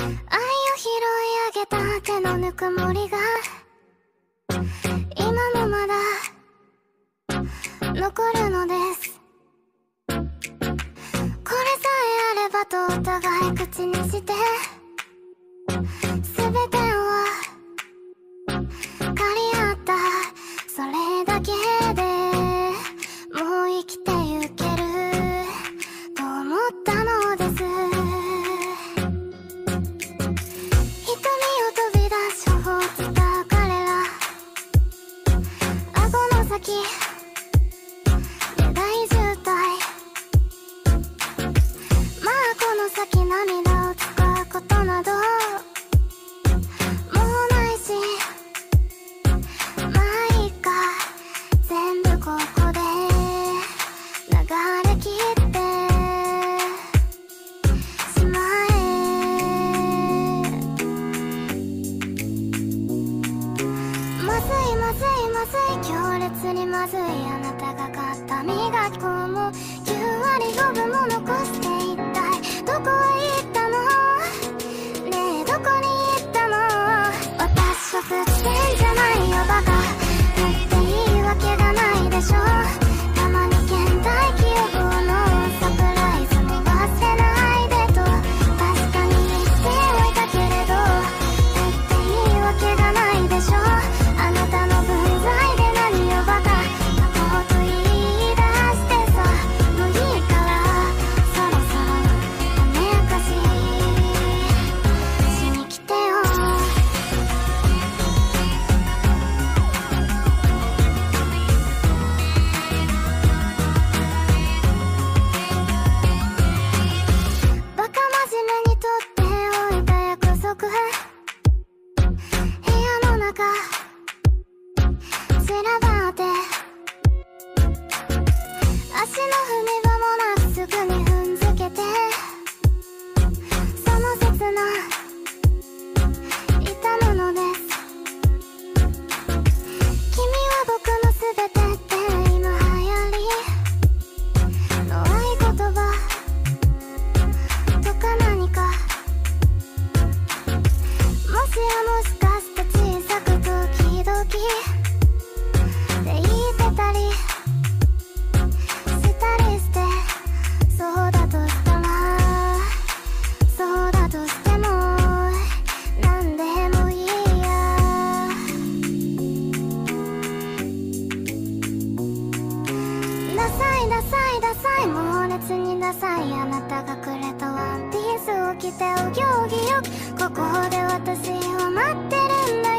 愛を拾い上げた手のぬくもりが今もまだ残るのです。これさえあればとお互い口にして全てを大渋滞。まあこの先涙にまずい。あなたが買った。磨き粉も9割5分も残して。らはダサいダサい猛烈にダサいあなたがくれたワンピースを着てお行儀よくここで私を待ってるんだよ。